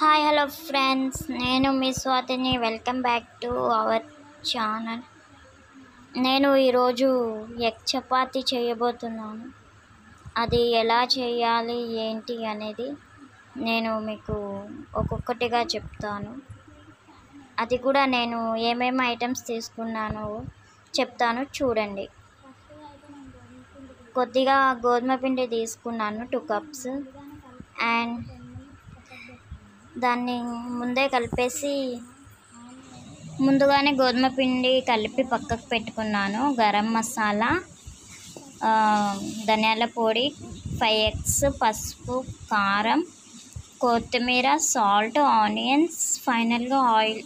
Hi hello friends నేను మీ స్వాతిని. Welcome back to our channel నేను ఈరోజు ఎగ్ చపాతి చేయబోతున్నాను. అది ఎలా చేయాలి ఏంటి అనేది నేను మీకు ఒక్కొక్కటిగా చెప్తాను. అది కూడా నేను ఏమేమి ఐటమ్స్ తీసుకున్నానో చెప్తాను చూడండి. కొద్దిగా గోధుమ పిండి తీసుకున్నాను టూ కప్స్ అండ్ దాన్ని ముందే కలిపేసి ముందుగానే గోధుమ పిండి కలిపి పక్కకు పెట్టుకున్నాను. గరం మసాలా ధనియాల పొడి ఫైవ్ ఎగ్స్ పసుపు కారం కొత్తిమీర సాల్ట్ ఆనియన్స్ ఫైనల్గా ఆయిల్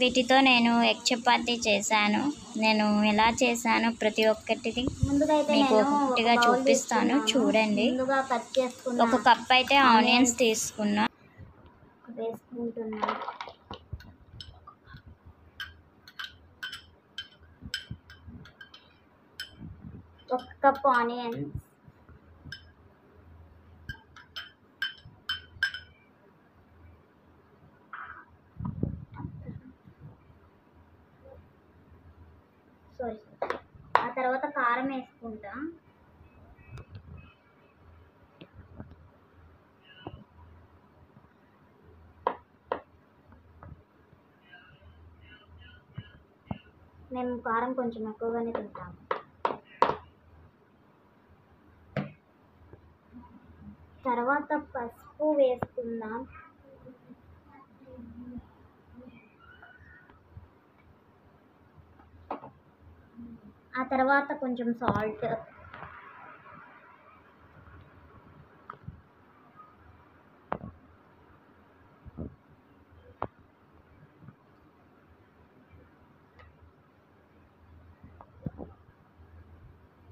వీటితో నేను ఎగ్ చపాతీ చేశాను. నేను ఎలా చేశాను ప్రతి ఒక్కటిది మీకు ఒక్కొక్కటిగా చూపిస్తాను. చూడండి. ఒక కప్ అయితే ఆనియన్స్ తీసుకున్నా. వేసుకుంటున్నాను ఒక కప్ ఆనియన్స్ సారీ ఆ తర్వాత కారం వేసుకుంటా. మేము కారం కొంచెం ఎక్కువగానే తింటాము తర్వాత పసుపు వేసుకుందాం. ఆ తర్వాత కొంచెం సాల్ట్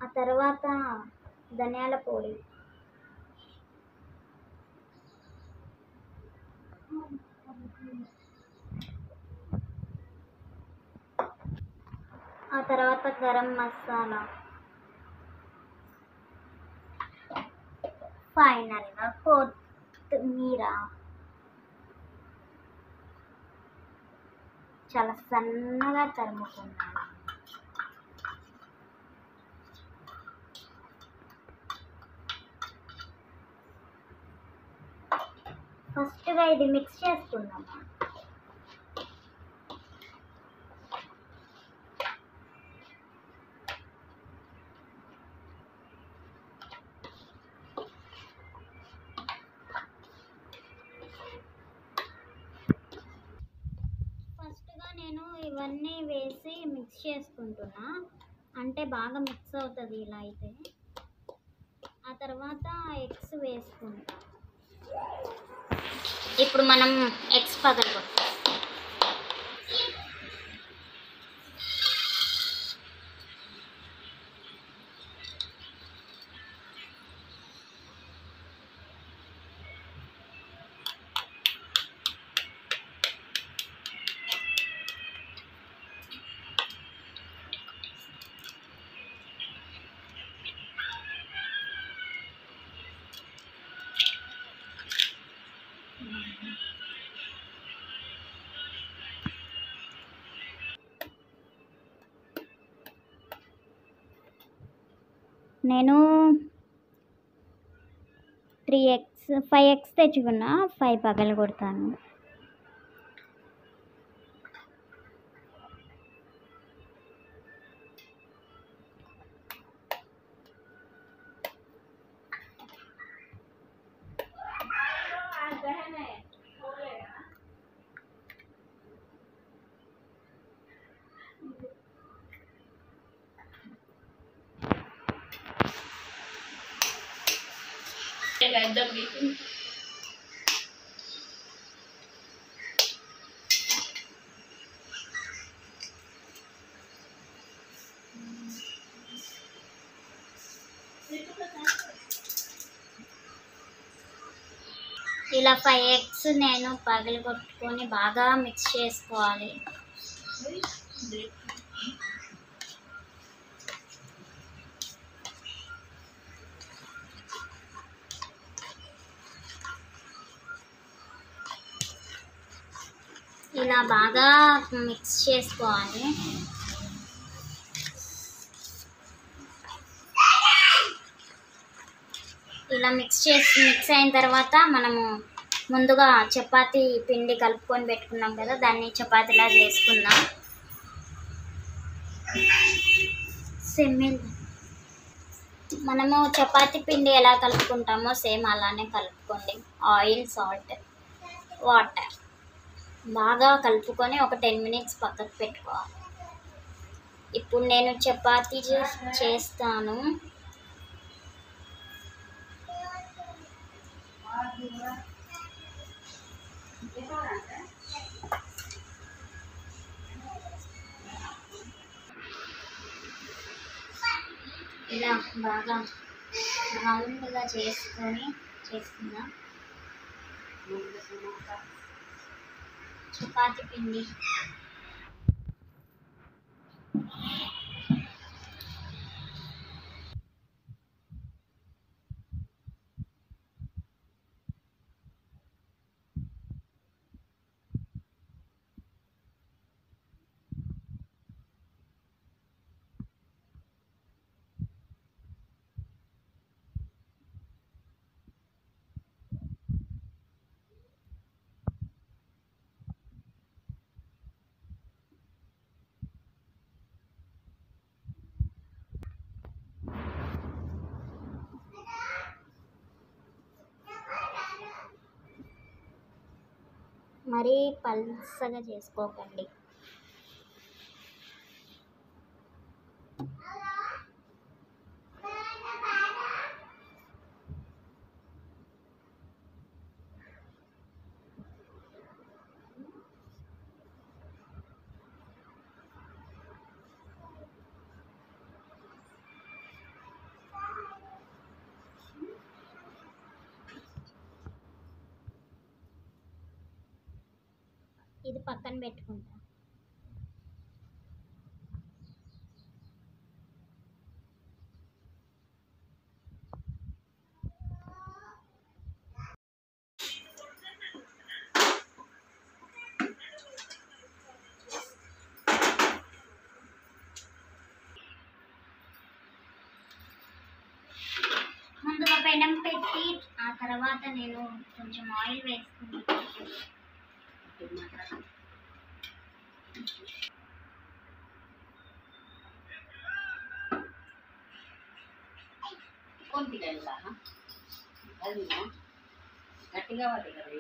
ఆ తర్వాత ధనియాల పొడి ఆ తర్వాత గరం మసాలా. ఫైనల్గా కొత్తిమీర. చాలా సన్నగా తరుముకున్నాను. ఫస్ట్గా ఇది మిక్స్ చేసుకుందాం. ఫస్ట్గా నేను ఇవన్నీ వేసి మిక్స్ చేసుకుంటున్నా. అంటే బాగా మిక్స్ అవుతుంది ఇలా అయితే. ఆ తర్వాత ఎగ్స్ వేసుకుంటా. ఇప్పుడు మనం ఎగ్స్ పగలగొట్టాం నేను త్రీ ఎగ్స్ ఫైవ్ ఎగ్స్ తెచ్చుకున్నా ఫైవ్ పగలు కొడతాను ఇలా ఫైవ్ ఎగ్స్ నేను పగలు కొట్టుకొని బాగా మిక్స్ చేసుకోవాలి. ఇలా బాగా మిక్స్ చేసుకోవాలి. ఇలా మిక్స్ చేసి మిక్స్ అయిన తర్వాత మనము ముందుగా చపాతీ పిండి కలుపుకొని పెట్టుకున్నాం కదా దాన్ని చపాతీలా చేసుకుందాం. సిమ్మిల్ మనము చపాతి పిండి ఎలా కలుపుకుంటామో సేమ్ అలానే కలుపుకోండి. ఆయిల్ సాల్ట్ వాటర్ బాగా కలుపుకొని ఒక టెన్ మినిట్స్ పక్కకు పెట్టుకోవాలి. ఇప్పుడు నేను చపాతీ చేస్తాను. ఇలా బాగా రౌండ్గా చేసుకొని చేసుకుందాం. చపాతి పిండి మరీ పల్సగా చేసుకోకండి. ఇది పక్కన పెట్టుకుంటా. ముందుగా పెనం పెట్టి ఆ తర్వాత నేను కొంచెం ఆయిల్ వేసుకుంటాను కొంటి వెళ్ళా అది గట్టిగా పడి కదా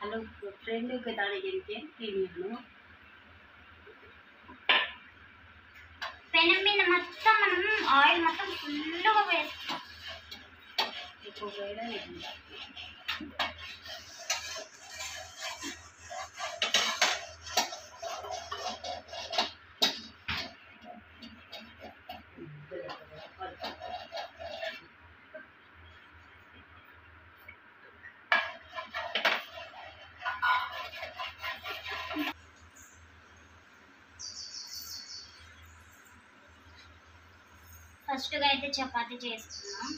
హలో ఫ్రెండ్ దాని జరిగితే తిన్నాను పెనం మీద మొత్తం మనం ఆయిల్ మొత్తం ఫుల్గా వేస్తాం ఎక్కువ వేయడం ఫస్ట్గా అయితే చపాతీ చేసుకున్నాం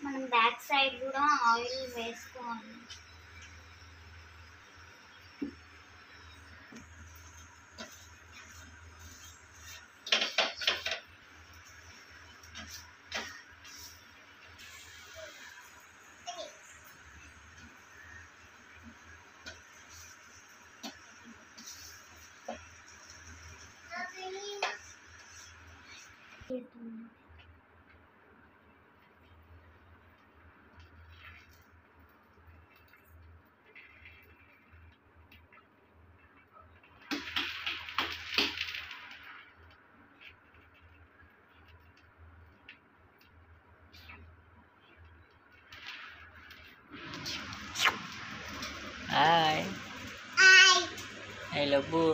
మనం బ్యాక్ సైడ్ కూడా ఆయిల్ వేసుకోవాలి. లవ్వు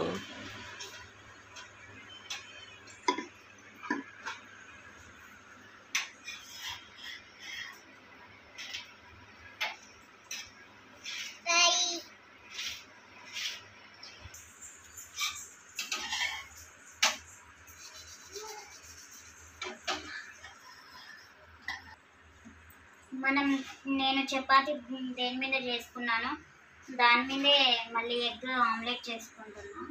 మనం నేను చపాతి దేని మీద చేసుకున్నాను దాని మీదే మళ్ళీ ఎగ్ ఆమ్లెట్ చేసుకుంటున్నాం.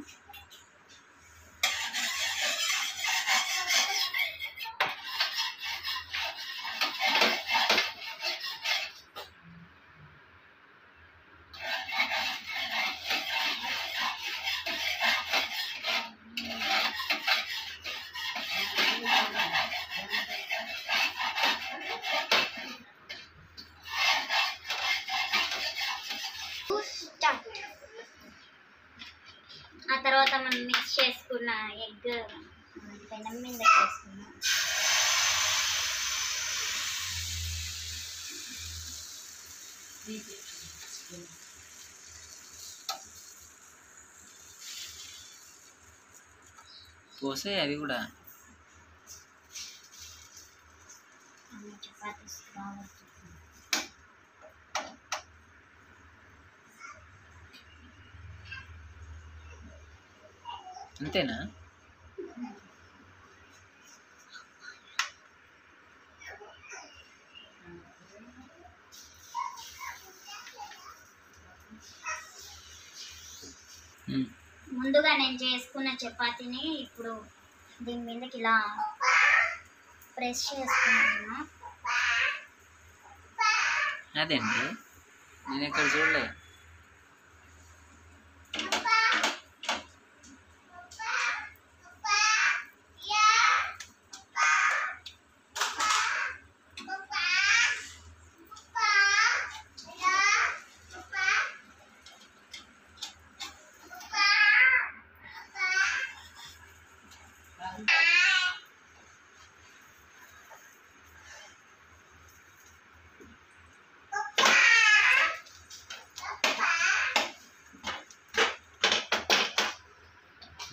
మిక్స్ చేసుకున్న ఎగ్ పెనం మీద వేసుకున్నాం పోసే అది కూడా. అంతేనా. ముందుగా నేను చేసుకున్న చపాతీని ఇప్పుడు దీని మీదకి ఇలా ప్రెస్ చేసుకున్నాను. అదేంటి? నేను ఎక్కడ చూడలే.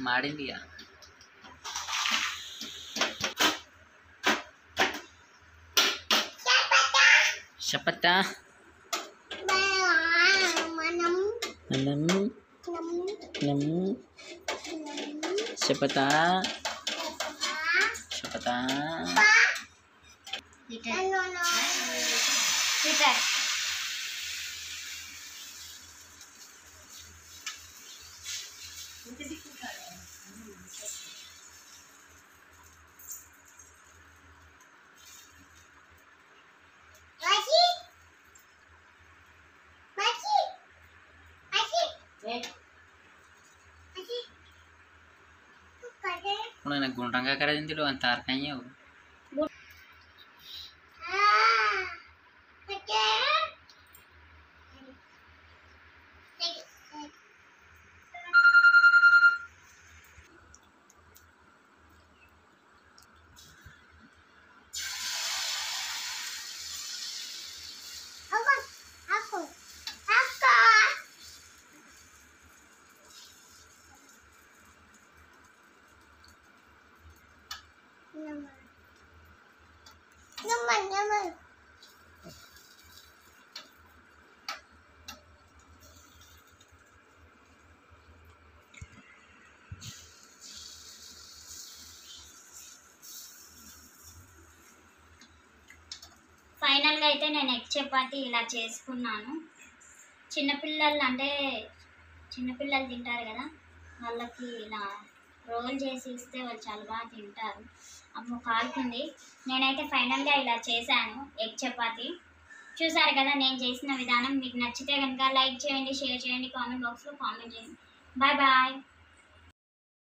మాడింది ఇక. చపతా మనం మనం నమ్ము చపతా చపతా రిటర్న్ ఇప్పుడు నాకు అయితే నేను ఎగ్ చపాతి ఇలా చేసుకున్నాను. చిన్నపిల్లలు అంటే చిన్నపిల్లలు తింటారు కదా వాళ్ళకి ఇలా రోల్ చేసి ఇస్తే వాళ్ళు చాలా బాగా తింటారు. అమ్మో కాలుతుంది. నేనైతే ఫైనల్గా ఇలా చేశాను ఎగ్ చపాతి. చూసారు కదా నేను చేసిన విధానం. మీకు నచ్చితే కనుక లైక్ చేయండి షేర్ చేయండి కామెంట్ బాక్స్లో కామెంట్ చేయండి. Bye bye.